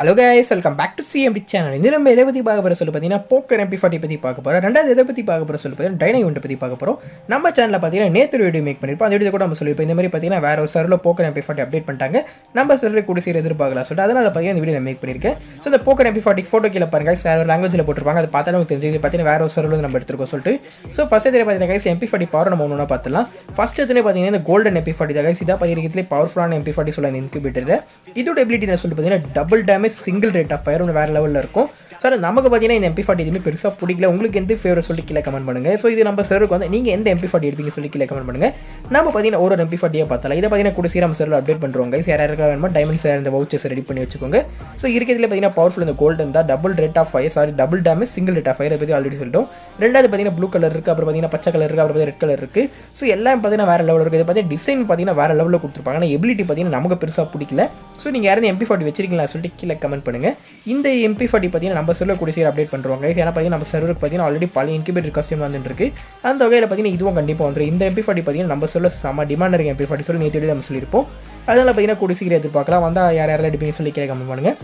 Hello guys welcome back to CMB channel இந்த நம்ம எதை பற்றி பார்க்க போகிற சொல்லி பார்த்தீங்கன்னா போக்கர் எம்பி ஃபார்ட்டி பற்றி பார்க்க போகிறோம் ரெண்டாவது எதை பற்றி பார்க்க போகிற சொல்லி பார்த்தீங்கன்னா டைனை ஒன்று பற்றி பார்க்க போகிறோம் நம்ம சேனலில் பார்த்தீங்கன்னா நேற்று வீடியோ மேக் பண்ணியிருப்போம். அந்த வீடியோ கூட நம்ம சொல்லியிருப்போம். இந்த மாதிரி பார்த்தீங்கன்னா வேற ஒரு சர்வில் போக்கர் எம்பி ஃபார்ட்டி அப்டேட் பண்ணிட்டாங்க. நம்ம சர்வில் கூட சீர் எதிர்பார்க்கலாம் சொல்லிட்டு அதனால் பார்த்தீங்கன்னா இந்த வீடியோ மேக் பண்ணியிருக்கேன். ஸோ இந்த போக்கர் எம்பி ஃபார்ட்டி ஃபோட்டோ கீழே பாருங்க வேறு ஒரு லாங்குவேஜில் போட்டிருப்பாங்க. அது பார்த்தாலும் தெரிஞ்சு பார்த்தீங்கன்னா வேறு ஒரு சர்வில் நம்ம எடுத்துருக்கோம் சொல்லிட்டு. ஸோ ஃபஸ்ட் எதிரே பார்த்தீங்கன்னா கைஸ் எம்பி ஃபார்ட்டி பவர் நம்ம ஒன்று பார்த்துலாம் ஃபஸ்ட் எதுனே பார்த்தீங்கன்னா இந்த கோல்டன் எம்பி ஃபார்ட்டி தான் கைஸ் இதாக பார்த்தீங்கன்னா பவர்ஃபுல்லான எம்பி ஃபார்ட்டி சொல்ல இந்த இன்குபேட்டர் இதோட எபிலிட்டி நான் சொல்லிட்டு பார்த்தீங்கன்னா double damage single rate of fire ஒன்று வேறு லெவலில் இருக்கும். சார் நமக்கு பார்த்தீங்கன்னா இந்த எம்பி ஃபார்ட்டி எதுவுமே பெருசாக பிடிக்கல. உங்களுக்கு எந்த ஃபேவரட் சொல்லி கீழே கமெண்ட் பண்ணுங்க. ஸோ இது நம்ம சருக்கு வந்து நீங்கள் எந்த எம்பி ஃபார்ட்டி எடுப்பீங்க சொல்லி கீழே கமெண்ட் பண்ணுங்க. நம்ம பார்த்தீங்கன்னா ஒரு எம்பி ஃபார்ட்டியாக பார்த்தலாம் இதை பார்த்தீங்கன்னா கூட சீரம் சர்வில் அப்டேட் பண்ணுறவங்க சார் யார் யாருக்கா வேணுமோ சார் இந்த வவுச்சர்ஸ் ரெடி பண்ணி வச்சுக்கோங்க. ஸோ இருக்கிறதுல பார்த்தீங்கன்னா பவர்ஃபுல் இந்த கோல்டு இருந்தால் double rate of fire sorry double damage single rate of fire பற்றி ஆல்ரெடி சொல்லிட்டோம். ரெண்டாவது பார்த்தீங்கன்னா ப்ளூ கலர் இருக்குது அப்புறம் பார்த்தீங்கன்னா பச்சை கலர் இருக்குது அப்புறம் ரெட் கலர் இருக்குது ஸோ எல்லாம் பார்த்தீங்கன்னா வேறு லெவலில் இருக்குது இது பார்த்தீங்கன்னா டிசைன் பார்த்தீங்கன்னா வேறு லெவலில் கொடுத்துருப்பாங்க. ஆனால் எபிலிட்டி பார்த்தீங்கன்னா நமக்கு பெருசாக பிடிக்கல. ஸோ நீங்கள் யாரும் எம்பி ஃபார்ட்டி வச்சிருக்கீங்களா சொல்லிட்டு கீழே கமெண்ட் பண்ணுங்கள் இந்த எம்பி ஃபார்ட்டி பார்த்தீங்கன்னா நம்ம சொல்லக்கூடிய சீர் அப்டேட் பண்ணுறோம் guys. ஏன்னா பார்த்தீங்கன்னா நம்ம சர்வருக்கு பார்த்தீங்கன்னா ஆல்ரெடி பழைய இன்குபேட்டர் கஸ்டம் வந்துட்டு இருக்கு அந்த வகையில் பார்த்தீங்கன்னா இதுவும் கண்டிப்பாக வந்துடும் இந்த எம்பி ஃபார்ட்டி பார்த்தீங்கன்னா நம்ம சொல்ல செம்ம டிமாண்ட் இருக்கு. எம்பி ஃபார்ட்டி சொல்லி நேற்று நம்ம சொல்லியிருப்போம். அதனால் பார்த்தீங்கன்னா கூட சீக்கிரம் எதிர்பார்க்கலாம். வந்தால் யார் யாரெல்லாம் எடுப்பீங்கன்னு சொல்லி கேட்க பண்ணுங்கள்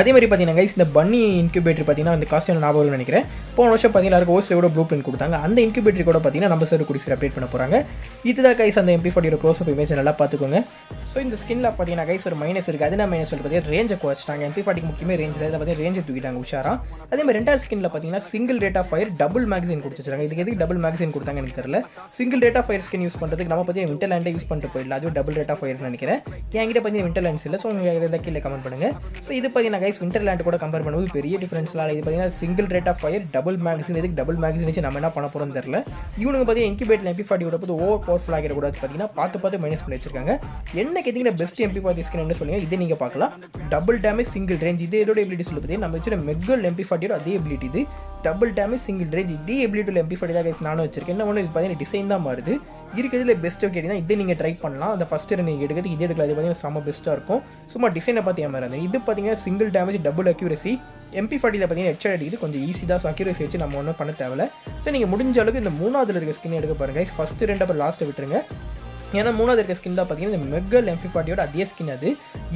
அதே மாதிரி பார்த்தீங்கன்னா கைஸ் இந்த பன்னி இன்குபேட்டர் பார்த்தீங்கன்னா அந்த காஸ்ட் ஞாபகம் நினைக்கிறேன். போன வருஷம் பார்த்தீங்கன்னா எல்லாருக்கும் ஓஸ்ல ப்ளூ பிரிண்ட் கொடுத்தாங்க. அந்த இன்குபேட்டர் கூட பார்த்தீங்கன்னா நம்ம சார் குடிசி அப்டேட் பண்ண போகிறாங்க இதுதான் கைஸ் அந்த எம்பி ஃபார்ட்டியோட க்ளோஸ் அப் இமேஜ் நல்லா பார்த்துக்கோங்க ஸோ இந்த ஸ்கின்ல பார்த்தீங்கன்னா கைஸ் ஒரு மைனஸ் இருக்குது அது என்ன மைனஸ் சொல்லி பார்த்தீங்கன்னா ரேஞ்சை குறைச்சிட்டாங்க. எம்பி ஃபார்ட்டிக்கு முக்கியமே ரேஞ்ச் இதில் பார்த்தீங்கன்னா ரேஞ்சை தூக்கிட்டாங்க உஷாரா. அதே மாதிரி ரெண்டாவது ஸ்கின்ல பார்த்தீங்கன்னா single rate of fire double mag skin கொடுத்துருக்காங்க இதுக்கு எதுக்கு டபுள் மேக்சின் கொடுத்தாங்க எனக்கு தெரியல. Single rate of fire skin use பண்ணுறதுக்கு நம்ம பார்த்தீங்கன்னா விண்டர்லேண்டே யூஸ் பண்ணிட்டு போயிடலாம். அதுவும் டபுள் ரேட் ஆஃப் ஃபயர்ஸ் நினைக்கிறேன். என்கிட்ட பார்த்தீங்கன்னா விண்டர்லேண்ட்ஸ் இல்லை. ஸோ உங்கள் கீழே கமெண்ட் பண்ணுங்க. ஸோ இது பார்த்தீங்கன்னா கைஸ் விண்டர்லேண்ட் கூட கம்பேர் பண்ணும்போது பெரிய டிஃபரன்ஸ்லாம் இது பார்த்தீங்கன்னா single rate of fire double mag skin இதுக்கு டபுள் மேக்சின் வச்சு நம்ம என்ன பண்ண போகிறோம்னு தெரியல. இவனுக்கு பார்த்தீங்கன்னா இன்குபேட்டில் எம்பி ஃபார்ட்டி விட போது ஓவர் பவர்ஃபுல் ஆகிடக்கூடாது பார்த்தீங்கன்னா பார்த்து பார்த்து மைனஸ் பண்ணி வச்சிருக்காங்க. என்ன கேட்டிங்கன்னா பெஸ்ட் எம்பி ஃபார்ட்டி ஸ்கின் என்ன இதே நீங்கள் பார்க்கலாம். டபுள் டேமேஜ் சிங்கிள் ரேஞ்ச் இதே இதோட எபிலிட்டி சொல்லி பார்த்தீங்கன்னா நம்ம வச்சுருக்க மெக்கல் எம்பி ஃபார்ட்டியோட அதே எபிலிட்டி இது. டபுள் டேமேஜ் சிங்கிள் ரேஞ்ச் இதே எபிலிட்டியில் எம்பி ஃபார்ட்டி தான் guys நானும் வச்சிருக்கேன். என்ன ஒன்று இது பார்த்தீங்கன்னா டிசைன் தான் மாறுது. இருக்கிறதுல பெஸ்ட்டு கேட்டிங்கன்னா இதை நீங்கள் ட்ரை பண்ணலாம். அந்த ஃபஸ்ட் இயர் நீங்கள் எடுக்கிறது இது எடுக்கலாம். இது பார்த்தீங்கன்னா செம்ம பெஸ்ட்டாக இருக்கும். சும்மா டிசைனை பார்த்து ஏமாறாது இது பார்த்தீங்கன்னா single damage double accuracy MP ஃபார்ட்டியில் பார்த்தீங்கன்னா ஹெட்ஷாட் அடிக்குது கொஞ்சம் ஈஸி தான். ஸோ அக்யூரசி வச்சு நம்ம ஒன்றும் பண்ண தேவையில்ல. ஸோ நீங்கள் முடிஞ்ச அளவுக்கு இந்த மூணாவதுல இருக்க ஸ்கின் எடுக்க பாருங்க ஃபஸ்ட்டு ரெண்டு அப்புறம் லாஸ்ட்டை விட்டுருங்க. ஏன்னா மூணாவது இருக்க ஸ்கின் தான் பார்த்தீங்கன்னா இந்த மெக்கல் எம்பி ஃபார்ட்டியோட அதே ஸ்கின் அது.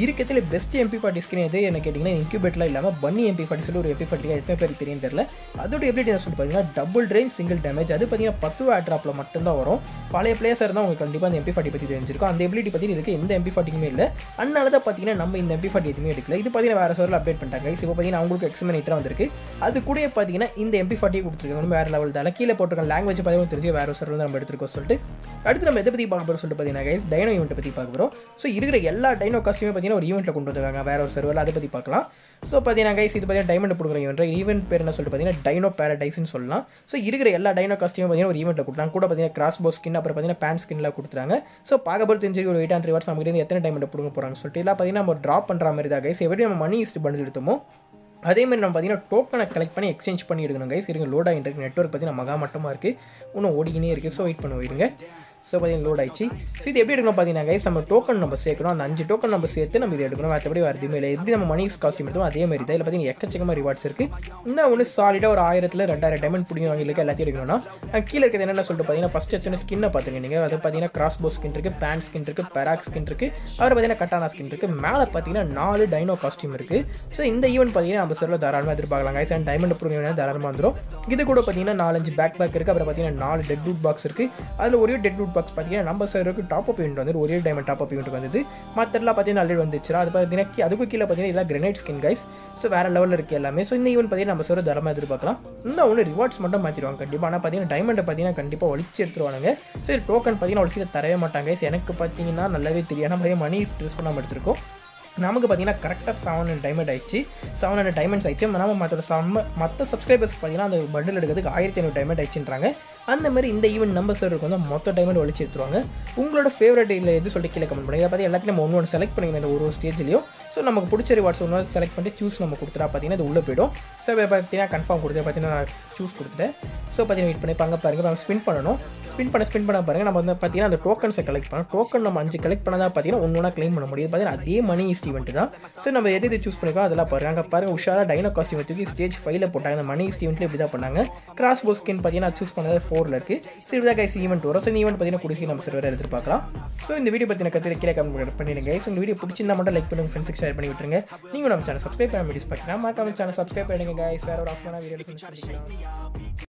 இருக்கிறதுல பெஸ்ட் எம்பி ஃபார்ட்டி ஸ்கின் எது என்ன கேட்டிங்கன்னா இன்க்யூபேட்லாம் இல்லாமல் பன்னி எம்பி ஃபார்ட்டி சொல்லி ஒரு எம்பி ஃபார்ட்டியாக எத்தனை பேருக்கு தெரியும் தெரியல. அதோட எப்படி என்ன சொல்லி பார்த்தீங்கன்னா டபுள் ரேஞ்ச் சிங்கிள் டேமேஜ் அது பார்த்தீங்கன்னா பத்து ஆட்ராப்பில் மட்டும்தான் வரும். பழைய பிளேயர்ஸாக இருந்தால் உங்களுக்கு கண்டிப்பாக அந்த எம்பி ஃபார்ட்டி பற்றி தெரிஞ்சிருக்கும். அந்த எபிலிட்டி பற்றி இதுக்கு எந்த எம்பி ஃபார்ட்டிக்குமே இல்லை. அதனால தான் பார்த்தீங்கன்னா நம்ம இந்த எம்பி ஃபார்ட்டி எதுவுமே எடுக்கல. இது பார்த்தீங்கன்னா வேறு சோரில் அப்டேட் பண்ணிட்டாங்க. இப்போ பார்த்தீங்கன்னா அவங்களுக்கு எக்ஸ்மினேட்டராக வந்திருக்கு. அது கூட பார்த்தீங்கன்னா இந்த எம்பி ஃபார்ட்டியை கொடுத்துருக்காங்க வேறு லெவல் தான். கீழே போட்டிருக்க லாங்குவேஜ் பார்த்தீங்கன்னா தெரிஞ்சு வேறு சோரில் நம்ம எடுத்துருக்கோம் சொல்லிட்டு அடுத்து நம்ம எதை பற்றி பார்க்க போகிறோம் சொல்லிட்டு பார்த்தீங்கன்னா கைஸ் டைனோ ஈவெண்ட்டை பற்றி பார்க்க போகிறோம் ஸோ இருக்கிற எல்லா டைனோ காஸ்ட்டுமே பார்த்தீங்கன்னா ஒரு ஈவெண்ட்டில் கொண்டு வந்திருக்காங்க. வேற ஒரு சர்வரில் அதை பற்றி பார்க்கலாம். ஸோ பார்த்தீங்கன்னா கைஸ் இது பார்த்தீங்கன்னா டைமண்ட் கொடுக்குற ஈவெண்ட் ஈவெண்ட் பேர் என்ன சொல்லிட்டு பார்த்தீங்கன்னா டைனோ பேரடைஸ்னு சொல்லலாம். ஸோ இருக்கிற எல்லா டைனோ காஸ்ட்டையும் பார்த்தீங்கன்னா ஒரு ஈவெண்ட்டில் கொடுத்தாங்க கூட பார்த்தீங்கன்னா கிராஸ் போ ஸ்கின் அப்புறம் பார்த்தீங்கன்னா பேண்ட் ஸ்கின்லாம் கொடுத்துறாங்க ஸோ பார்க்க போகிறது தெரிஞ்சு ஒரு எயிட் ஹண்ட்ரட் வாட்ஸ் நமக்கு எத்தனை டைமண்ட் கொடுக்க போகிறாங்க சொல்லிட்டு இதெல்லாம் பார்த்தீங்கன்னா நம்ம ட்ராப் பண்ணுற மாதிரி தான் கைஸ் எப்படி நம்ம மணி இஸ்ட் பண்ணி எடுத்தோமோ அதே மாதிரி நம்ம பார்த்தீங்கன்னா டோக்கனை கலெக்ட் பண்ணி எக்ஸ்சேஞ்ச் பண்ணி எடுக்கணும் கைஸ் இருங்க லோட் ஆகிட்டு இருக்கு. நெட்ஒர்க் பார்த்தீங்கன்னா மகா மட்டமாக இருக்குது இன்னும் ஓடிக்கினே இருக்குது ஸோ வெயிட் பண்ண போயிருங்க ஸோ பார்த்தீங்கன்னா லோட் ஆயிடுச்சு. ஸோ இது எப்படி எடுக்கணும் பார்த்தீங்கன்னா கைஸ் நம்ம டோக்கன் நம்ம சேர்க்கணும். அந்த அஞ்சு டோக்கன் நம்ம சேர்த்து நம்ம இது எடுக்கணும். மற்றபடி வேறு எதுவுமே இல்லை. எப்படி நம்ம மணி காஸ்டியூம் எடுத்தோம் அதே மாதிரி தான். இதில் பார்த்தீங்கன்னா எக்கச்சக்கமாக ரிவார்ட்ஸ் இருக்குது இன்னும் ஒன்று சாலிடாக ஒரு ஆயிரத்தில் ரெண்டாயிரம் டைமண்ட் பிடிக்கும் வாங்கியிருக்க எல்லாத்தையும் எடுக்கணும்னா கீழே இருக்கிறது என்னென்ன சொல்லிட்டு பார்த்தீங்கன்னா ஃபஸ்ட் எடுத்து ஸ்கின்னை பார்த்துங்க நீங்கள் அதை பார்த்தீங்கன்னா கிராஸ் போ ஸ்கின் இருக்குது பேண்ட் ஸ்கின் இருக்குது பேராக் ஸ்கின் இருக்குது அப்புறம் பார்த்தீங்கன்னா கட்டானா ஸ்கின் இருக்குது மேலே பார்த்தீங்கன்னா நாலு டைனோ காஸ்டியூம் இருக்குது ஸோ இந்த ஈவெண்ட் பார்த்தீங்கன்னா நம்ம சர்வில் தாராளமாக எதிர்பார்க்கலாம். கைஸ் அண்ட் டைமண்ட் பிடிக்கும் தாராளமாக வந்துடும் இது கூட பார்த்தீங்கன்னா நாலஞ்சு பேக் பேக் இருக்குது அப்புறம் பார்த்தீங்கன்னா நாலு டெட் ரூட் பாக்ஸ் இருக்குது அதில் ஒரே டெட் ரூட் பாக்ஸ் பார்த்தீங்கன்னா நம்ம சர்வருக்கு டாப் அப் யூனிட் வந்து ஒரே டைமண்ட் டாப் அப் யூனிட் வந்தது. மற்றெல்லாம் பார்த்தீங்கன்னா ஆல்ரெடி வந்துச்சு அது பார்த்தீங்கன்னா அதுக்கு அதுக்கும் கீழே பார்த்தீங்கன்னா இதெல்லாம் கிரனைட் ஸ்கின் கைஸ் ஸோ வேறு லெவலில் இருக்குது எல்லாமே. ஸோ இந்த ஈவெண்ட் பார்த்தீங்கன்னா நம்ம சோறு தரமாக எதிர்பார்க்கலாம். இன்னும் ஒன்று ரிவார்ட்ஸ் மட்டும் மாற்றிடுவாங்க கண்டிப்பாக ஆனால் பார்த்தீங்கன்னா டைமண்டை பார்த்தீங்கன்னா கண்டிப்பாக ஒழிச்சு எடுத்துருவாங்க ஸோ டோக்கன் பார்த்தீங்கன்னா ஒழிச்சு தரவே மாட்டாங்க எனக்கு பார்த்தீங்கன்னா நல்லாவே தெரியும் ஆனால் மணி ஸ்ட்ரெஸ் பண்ணாமல் எடுத்துருக்கோம். நமக்கு பார்த்தீங்கன்னா கரெக்டாக செவன் ஹண்ட்ரட் டைமண்ட் ஆயிடுச்சு. செவன் ஹண்ட்ரட் டைமண்ட்ஸ் ஆயிடுச்சு. நம்ம மற்ற சம்ம மற்ற சப்ஸ்கிரைபர்ஸ் பார்த்தீங்கன்னா அந்த பண்டில் எடுக்கிறதுக்கு ஆயிரத்தி ஐநூறு டைமண்ட் ஆயிடுச்சுன்றாங்க. அந்த மாதிரி இந்த ஈவெண்ட் நம்ம சர்வருக்கு வந்து மொத்த டைமண்ட் ஒழிச்சு எடுத்துருவாங்க. உங்களோட ஃபேவரட் இல்லை எது சொல்லிட்டு கீழே கமெண்ட் பண்ணுங்க. இதை பார்த்து எல்லாத்தையும் நம்ம ஒன்று ஒன்று செலக்ட் பண்ணிக்கணும். இந்த ஒரு ஒரு ஸ்டேஜ்லையும் ஸோ நமக்கு பிடிச்ச ரிவார்ட்ஸ் ஒன்று செலக்ட் பண்ணி சூஸ் நம்ம கொடுத்துட்டா பார்த்தீங்கன்னா இது உள்ளே போயிடும். ஸோ பார்த்தீங்கன்னா கன்ஃபார்ம் கொடுத்து பார்த்தீங்கன்னா நான் சூஸ் கொடுத்துட்டேன். ஸோ பார்த்தீங்கன்னா வெயிட் பண்ணி இப்போ பாருங்கள் பாருங்க. நம்ம ஸ்பின் பண்ணணும். ஸ்பின் பண்ண ஸ்பின் பண்ண பாருங்க. நம்ம வந்து பார்த்தீங்கன்னா அந்த டோக்கன்ஸை கலெக்ட் பண்ணணும் டோக்கன் நம்ம அஞ்சு கலெக்ட் பண்ணதா பார்த்தீங்கன்னா ஒன்று ஒன்றா க்ளைம் பண்ண முடியும். பார்த்தீங்கன்னா அதே மணி ஈஸ்ட் ஈவெண்ட் தான். ஸோ நம்ம எது எது சூஸ் பண்ணிக்கோ அதெல்லாம் பாருங்க. அங்கே பாருங்க உஷாராக டைனோ காஸ்டியூம் தூக்கி ஸ்டேஜ் ஃபைவ்ல போட்டாங்க. அந்த மணி ஈஸ்ட் ஈவெண்ட்ல இப்படி தான் பண்ணாங்க. கிராஸ் போ ஸ்கின் பார்த்தீங்கன்னா சூஸ் பண்ணது ஃபோரில் இருக்குது ஸோ இப்படி கைஸ் ஈவெண்ட் வரும். ஸோ இந்த ஈவெண்ட் பார்த்தீங்கன்னா குடிசி நம்ம சர்வர் எதிர்பார்க்கலாம் ஸோ இந்த வீடியோ பற்றின கருத்து கமெண்ட் பண்ணிடுங்க. ஸோ இந்த வீடியோ பிடிச்சிருந்தா மட்டும் லைக் பண்ணுங்க ஃப்ரெண்ட்ஸ் ஷேர் பண்ணி விட்டுருங்க. நீங்கள் நம்ம சேனல் சப்ஸ்கிரைப் பண்ண வீடியோஸ் பார்த்தீங்கன்னா மறக்காம சேனல் சப்ஸ்கிரைப் பண்ணுங்க கைஸ் வேறு ஒரு ஆஃப் வீடியோ